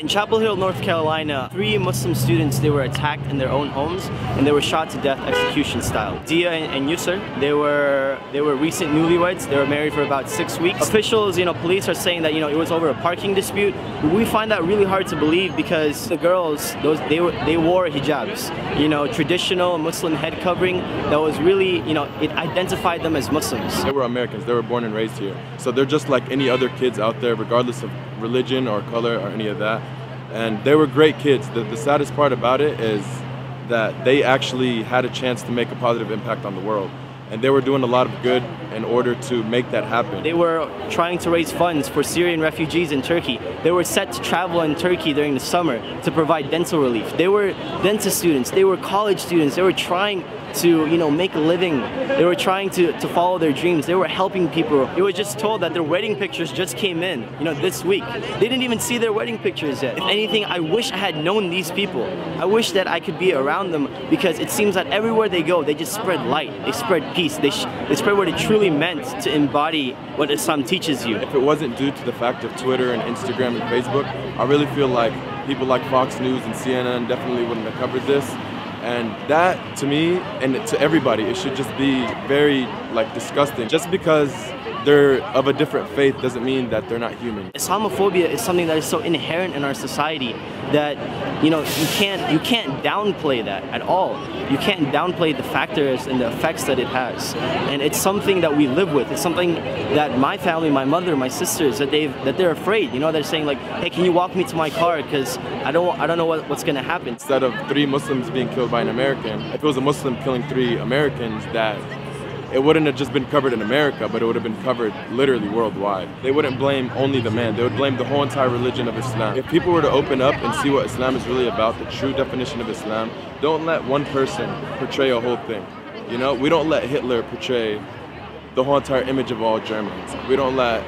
In Chapel Hill, North Carolina, three Muslim students, they were attacked in their own homes and they were shot to death execution style. Deah and, and they were they were recent newlyweds. They were married for about six weeks. Officials, you know, police are saying that, you know, it was over a parking dispute. We find that really hard to believe because the girls, those they were they wore hijabs, you know, traditional Muslim head covering that was really, you know, it identified them as Muslims. They were Americans. They were born and raised here. So they're just like any other kids out there, regardless of religion or color or any of that and they were great kids. The, the saddest part about it is that they actually had a chance to make a positive impact on the world. And they were doing a lot of good in order to make that happen. They were trying to raise funds for Syrian refugees in Turkey. They were set to travel in Turkey during the summer to provide dental relief. They were dentist students, they were college students, they were trying to you know make a living. They were trying to, to follow their dreams. They were helping people. It was just told that their wedding pictures just came in, you know, this week. They didn't even see their wedding pictures yet. If anything, I wish I had known these people. I wish that I could be around them because it seems that everywhere they go, they just spread light. They spread peace. They, they spread what it truly meant to embody what Islam teaches you. If it wasn't due to the fact of Twitter and Instagram and Facebook, I really feel like people like Fox News and CNN definitely wouldn't have covered this. And that, to me, and to everybody, it should just be very, like, disgusting. Just because they're of a different faith doesn't mean that they're not human. Islamophobia is something that is so inherent in our society that you know you can't you can't downplay that at all. You can't downplay the factors and the effects that it has. And it's something that we live with. It's something that my family, my mother, my sisters, that they that they're afraid. You know, they're saying like, "Hey, can you walk me to my car? Because I don't I don't know what, what's gonna happen." Instead of three Muslims being killed by an American, if it was a Muslim killing three Americans, that it wouldn't have just been covered in America, but it would have been covered literally worldwide. They wouldn't blame only the man, they would blame the whole entire religion of Islam. If people were to open up and see what Islam is really about, the true definition of Islam, don't let one person portray a whole thing. You know, we don't let Hitler portray the whole entire image of all Germans. We don't let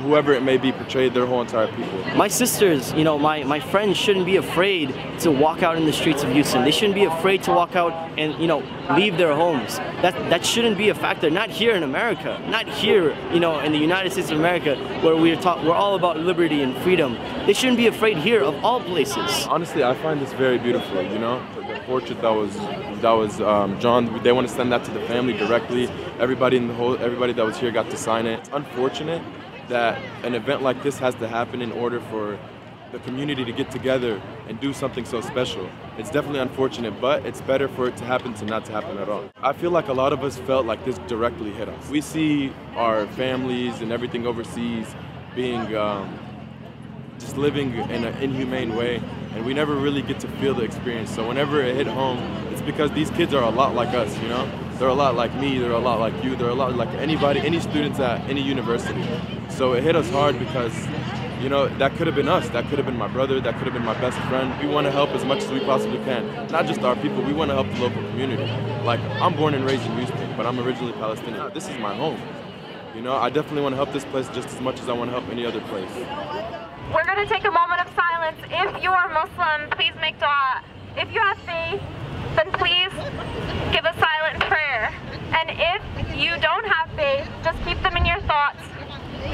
whoever it may be portrayed their whole entire people. My sisters, you know, my, my friends shouldn't be afraid to walk out in the streets of Houston. They shouldn't be afraid to walk out and, you know, leave their homes. That that shouldn't be a factor. Not here in America. Not here, you know, in the United States of America where we're taught we're all about liberty and freedom. They shouldn't be afraid here of all places. Honestly, I find this very beautiful, you know? The portrait that was that was um, John, they want to send that to the family directly. Everybody in the whole everybody that was here got to sign it. It's unfortunate that an event like this has to happen in order for the community to get together and do something so special. It's definitely unfortunate, but it's better for it to happen to not to happen at all. I feel like a lot of us felt like this directly hit us. We see our families and everything overseas being um, just living in an inhumane way, and we never really get to feel the experience. So whenever it hit home, it's because these kids are a lot like us, you know? They're a lot like me, they're a lot like you, they're a lot like anybody, any students at any university. So it hit us hard because, you know, that could have been us. That could have been my brother, that could have been my best friend. We want to help as much as we possibly can. Not just our people, we want to help the local community. Like, I'm born and raised in Houston, but I'm originally Palestinian. This is my home. You know, I definitely want to help this place just as much as I want to help any other place. We're going to take a moment of silence. If you are Muslim, please make dua. If you have faith, then please give a silent prayer. And if you don't have faith, just keep them in your thoughts.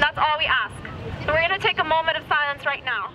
That's all we ask. So we're going to take a moment of silence right now.